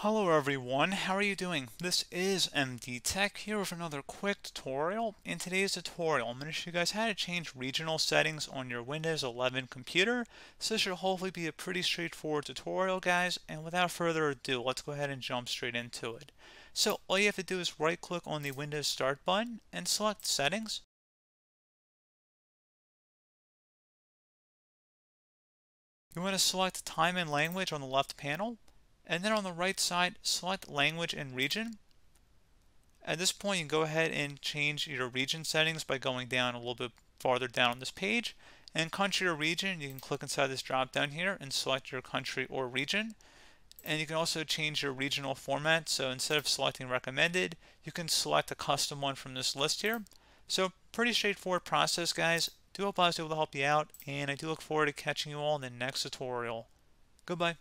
Hello everyone, how are you doing? This is MD Tech here with another quick tutorial. In today's tutorial, I'm going to show you guys how to change regional settings on your Windows 11 computer. So this should hopefully be a pretty straightforward tutorial guys, and without further ado, let's go ahead and jump straight into it. So all you have to do is right click on the Windows Start button and select Settings. You want to select Time and Language on the left panel and then on the right side, select language and region. At this point, you can go ahead and change your region settings by going down a little bit farther down on this page. And country or region, you can click inside this drop down here and select your country or region. And you can also change your regional format. So instead of selecting recommended, you can select a custom one from this list here. So pretty straightforward process, guys. Do hope I was able to help you out, and I do look forward to catching you all in the next tutorial. Goodbye.